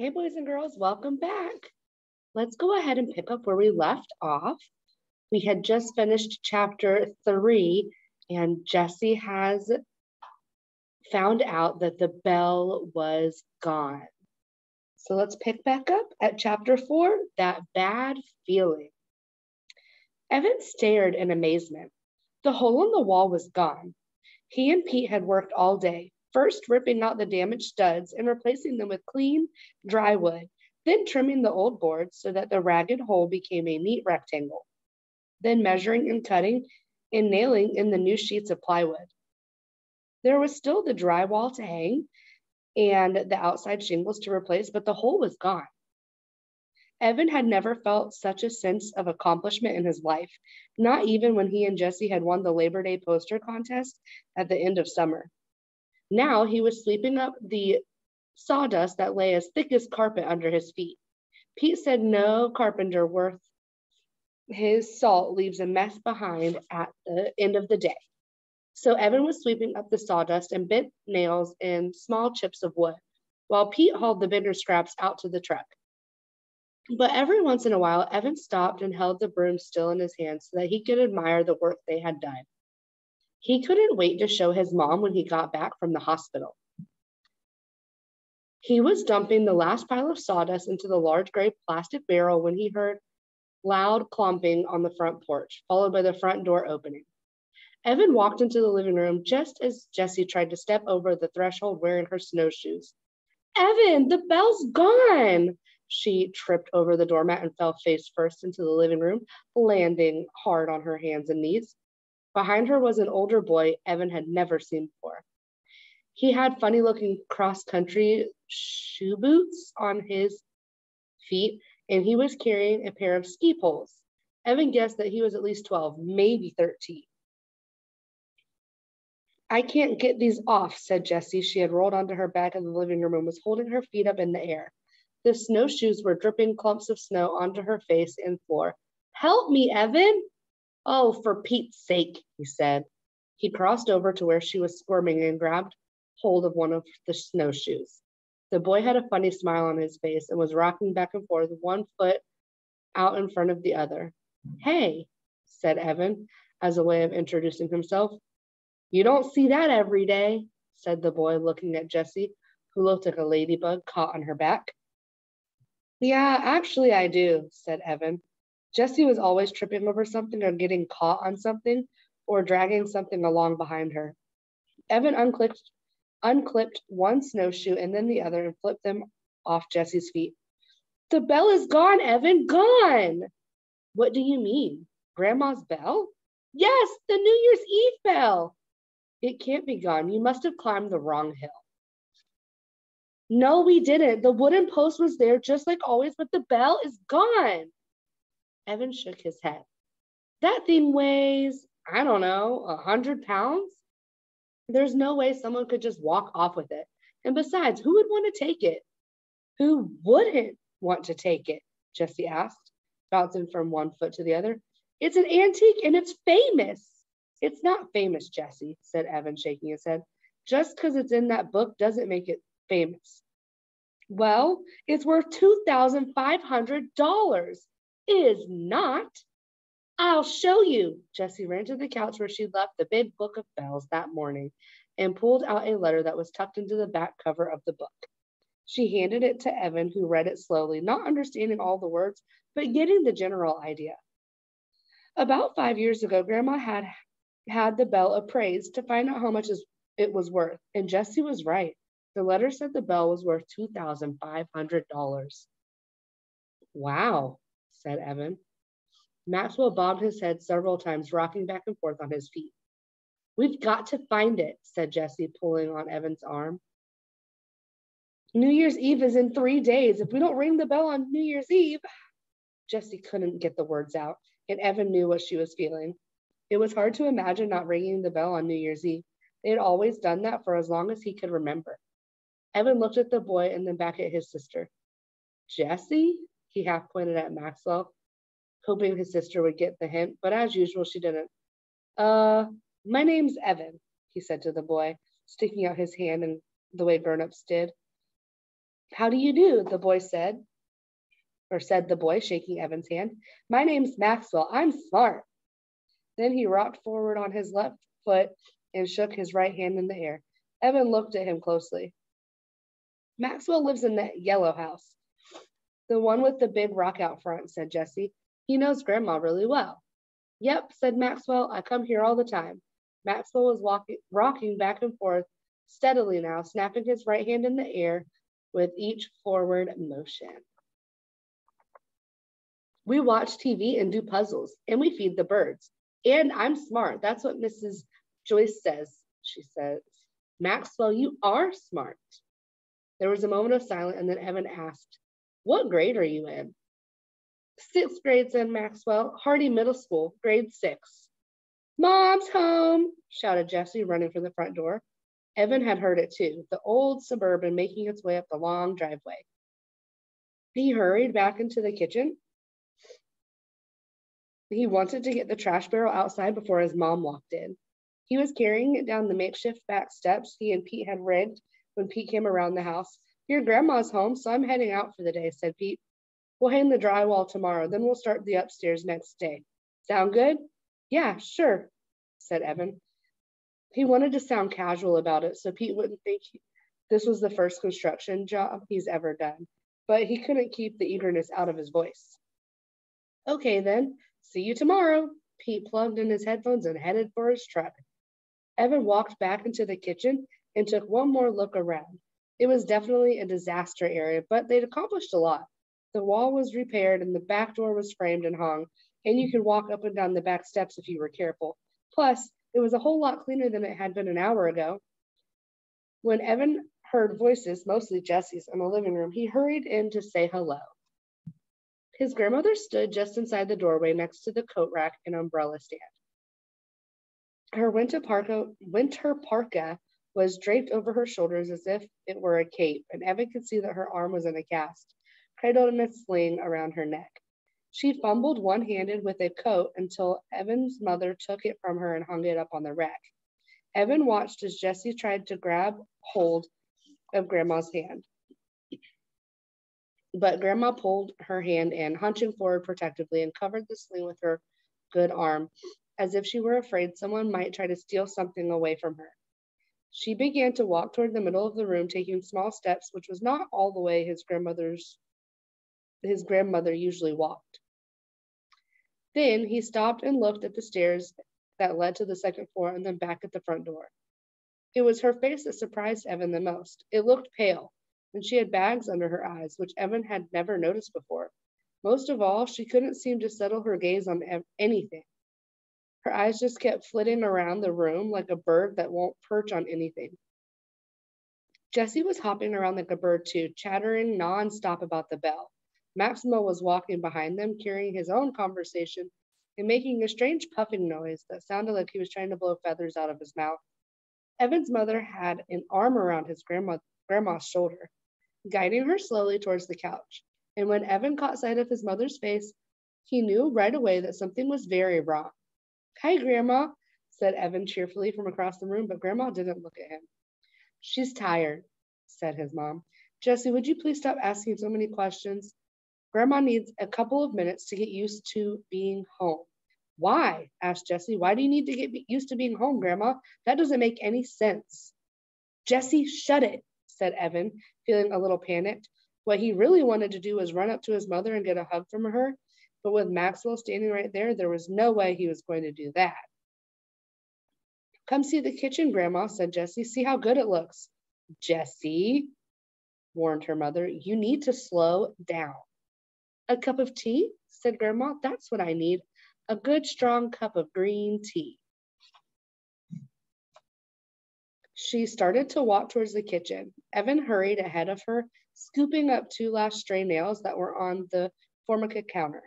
Hey, boys and girls, welcome back. Let's go ahead and pick up where we left off. We had just finished chapter three, and Jessie has found out that the bell was gone. So let's pick back up at chapter four that bad feeling. Evan stared in amazement. The hole in the wall was gone. He and Pete had worked all day, first ripping out the damaged studs and replacing them with clean, dry wood, then trimming the old boards so that the ragged hole became a neat rectangle, then measuring and cutting and nailing in the new sheets of plywood. There was still the drywall to hang and the outside shingles to replace, but the hole was gone. Evan had never felt such a sense of accomplishment in his life, not even when he and Jesse had won the Labor Day poster contest at the end of summer. Now he was sweeping up the sawdust that lay as thick as carpet under his feet. Pete said no carpenter worth his salt leaves a mess behind at the end of the day. So Evan was sweeping up the sawdust and bent nails and small chips of wood, while Pete hauled the bigger scraps out to the truck. But every once in a while, Evan stopped and held the broom still in his hand so that he could admire the work they had done. He couldn't wait to show his mom when he got back from the hospital. He was dumping the last pile of sawdust into the large gray plastic barrel when he heard loud clomping on the front porch, followed by the front door opening. Evan walked into the living room just as Jessie tried to step over the threshold wearing her snowshoes. Evan, the bell's gone. She tripped over the doormat and fell face first into the living room, landing hard on her hands and knees. Behind her was an older boy Evan had never seen before. He had funny looking cross country shoe boots on his feet, and he was carrying a pair of ski poles. Evan guessed that he was at least 12, maybe 13. I can't get these off, said Jessie. She had rolled onto her back in the living room and was holding her feet up in the air. The snowshoes were dripping clumps of snow onto her face and floor. Help me, Evan, Oh, for Pete's sake, he said. He crossed over to where she was squirming and grabbed hold of one of the snowshoes. The boy had a funny smile on his face and was rocking back and forth, one foot out in front of the other. Hey, said Evan, as a way of introducing himself. You don't see that every day, said the boy, looking at Jessie, who looked like a ladybug caught on her back. Yeah, actually, I do, said Evan. Jessie was always tripping over something or getting caught on something or dragging something along behind her. Evan unclipped, unclipped one snowshoe and then the other and flipped them off Jessie's feet. The bell is gone, Evan, gone. What do you mean? Grandma's bell? Yes, the New Year's Eve bell. It can't be gone. You must have climbed the wrong hill. No, we didn't. The wooden post was there just like always, but the bell is gone. Evan shook his head. That thing weighs, I don't know, a hundred pounds. There's no way someone could just walk off with it. And besides, who would want to take it? Who wouldn't want to take it? Jessie asked, bouncing from one foot to the other. It's an antique and it's famous. It's not famous, Jessie, said Evan, shaking his head. Just because it's in that book doesn't make it famous. Well, it's worth $2,500 is not. I'll show you. Jessie ran to the couch where she left the big book of bells that morning and pulled out a letter that was tucked into the back cover of the book. She handed it to Evan, who read it slowly, not understanding all the words, but getting the general idea. About five years ago, Grandma had had the bell appraised to find out how much it was worth, and Jessie was right. The letter said the bell was worth $2,500. Wow, said Evan. Maxwell bobbed his head several times, rocking back and forth on his feet. We've got to find it, said Jessie, pulling on Evan's arm. New Year's Eve is in three days. If we don't ring the bell on New Year's Eve, Jessie couldn't get the words out, and Evan knew what she was feeling. It was hard to imagine not ringing the bell on New Year's Eve. They had always done that for as long as he could remember. Evan looked at the boy and then back at his sister. Jessie? He half pointed at Maxwell, hoping his sister would get the hint, but as usual, she didn't. Uh, my name's Evan, he said to the boy, sticking out his hand in the way grown-ups did. How do you do? The boy said, or said the boy, shaking Evan's hand. My name's Maxwell. I'm smart. Then he rocked forward on his left foot and shook his right hand in the air. Evan looked at him closely. Maxwell lives in that yellow house. The one with the big rock out front, said Jessie. He knows Grandma really well. Yep, said Maxwell. I come here all the time. Maxwell was walking, rocking back and forth steadily now, snapping his right hand in the air with each forward motion. We watch TV and do puzzles, and we feed the birds. And I'm smart. That's what Mrs. Joyce says. She says, Maxwell, you are smart. There was a moment of silence, and then Evan asked, What grade are you in? Sixth grade, in Maxwell. Hardy Middle School, grade six. Mom's home, shouted Jessie, running for the front door. Evan had heard it too, the old suburban making its way up the long driveway. He hurried back into the kitchen. He wanted to get the trash barrel outside before his mom walked in. He was carrying it down the makeshift back steps he and Pete had rigged when Pete came around the house. Your grandma's home, so I'm heading out for the day, said Pete. We'll hang the drywall tomorrow, then we'll start the upstairs next day. Sound good? Yeah, sure, said Evan. He wanted to sound casual about it so Pete wouldn't think he, this was the first construction job he's ever done, but he couldn't keep the eagerness out of his voice. Okay, then, see you tomorrow. Pete plugged in his headphones and headed for his truck. Evan walked back into the kitchen and took one more look around. It was definitely a disaster area, but they'd accomplished a lot. The wall was repaired and the back door was framed and hung, and you could walk up and down the back steps if you were careful. Plus, it was a whole lot cleaner than it had been an hour ago. When Evan heard voices, mostly Jessie's, in the living room, he hurried in to say hello. His grandmother stood just inside the doorway next to the coat rack and umbrella stand. Her winter parka, winter parka was draped over her shoulders as if it were a cape, and Evan could see that her arm was in a cast, cradled in a sling around her neck. She fumbled one handed with a coat until Evan's mother took it from her and hung it up on the rack. Evan watched as Jessie tried to grab hold of Grandma's hand. But Grandma pulled her hand in, hunching forward protectively, and covered the sling with her good arm, as if she were afraid someone might try to steal something away from her. She began to walk toward the middle of the room, taking small steps, which was not all the way his grandmother's his grandmother usually walked. Then he stopped and looked at the stairs that led to the second floor and then back at the front door. It was her face that surprised Evan the most. It looked pale, and she had bags under her eyes, which Evan had never noticed before. Most of all, she couldn't seem to settle her gaze on anything. Her eyes just kept flitting around the room like a bird that won't perch on anything. Jessie was hopping around like a bird too, chattering nonstop about the bell. Maxwell was walking behind them, carrying his own conversation and making a strange puffing noise that sounded like he was trying to blow feathers out of his mouth. Evan's mother had an arm around his grandma, grandma's shoulder, guiding her slowly towards the couch. And when Evan caught sight of his mother's face, he knew right away that something was very wrong. Hi, Grandma, said Evan cheerfully from across the room, but Grandma didn't look at him. She's tired, said his mom. Jessie, would you please stop asking so many questions? Grandma needs a couple of minutes to get used to being home. Why? asked Jessie. Why do you need to get used to being home, Grandma? That doesn't make any sense. Jessie, shut it, said Evan, feeling a little panicked. What he really wanted to do was run up to his mother and get a hug from her, but with Maxwell standing right there, there was no way he was going to do that. Come see the kitchen, Grandma, said Jessie. See how good it looks. Jessie, warned her mother, you need to slow down. A cup of tea? said Grandma. That's what I need. A good strong cup of green tea. She started to walk towards the kitchen. Evan hurried ahead of her, scooping up two last stray nails that were on the formica counter.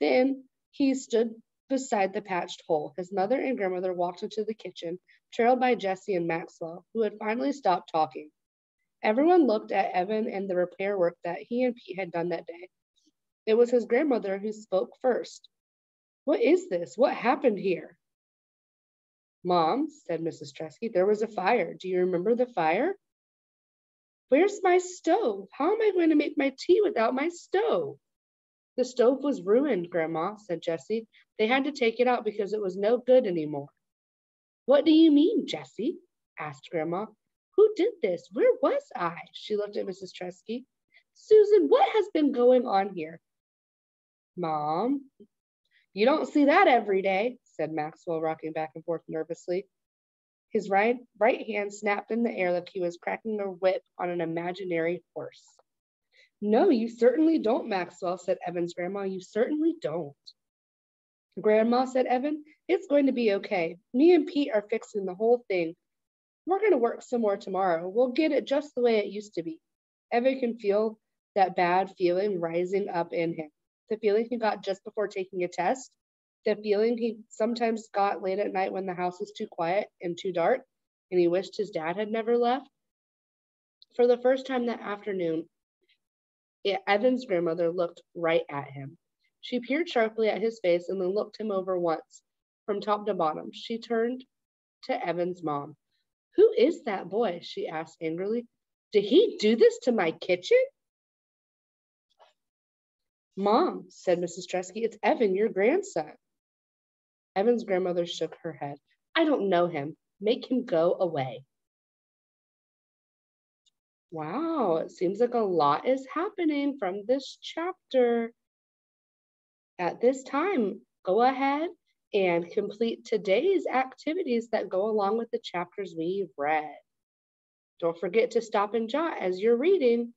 Then he stood beside the patched hole. His mother and grandmother walked into the kitchen, trailed by Jessie and Maxwell, who had finally stopped talking. Everyone looked at Evan and the repair work that he and Pete had done that day. It was his grandmother who spoke first. What is this? What happened here? Mom, said Mrs. Treski, there was a fire. Do you remember the fire? Where's my stove? How am I going to make my tea without my stove? The stove was ruined, Grandma, said Jessie. They had to take it out because it was no good anymore. What do you mean, Jessie? asked Grandma. Who did this? Where was I? She looked at Mrs. Treski. Susan, what has been going on here? Mom, you don't see that every day, said Maxwell, rocking back and forth nervously. His right, right hand snapped in the air like he was cracking a whip on an imaginary horse. No, you certainly don't, Maxwell, said Evan's grandma. You certainly don't. Grandma, said Evan, it's going to be okay. Me and Pete are fixing the whole thing. We're going to work some more tomorrow. We'll get it just the way it used to be. Evan can feel that bad feeling rising up in him. The feeling he got just before taking a test, the feeling he sometimes got late at night when the house was too quiet and too dark, and he wished his dad had never left. For the first time that afternoon, Evan's grandmother looked right at him. She peered sharply at his face and then looked him over once, from top to bottom. She turned to Evan's mom. Who is that boy? she asked angrily. Did he do this to my kitchen? Mom, said Mrs. Treski, it's Evan, your grandson. Evan's grandmother shook her head. I don't know him. Make him go away. Wow, it seems like a lot is happening from this chapter. At this time, go ahead and complete today's activities that go along with the chapters we've read. Don't forget to stop and jot as you're reading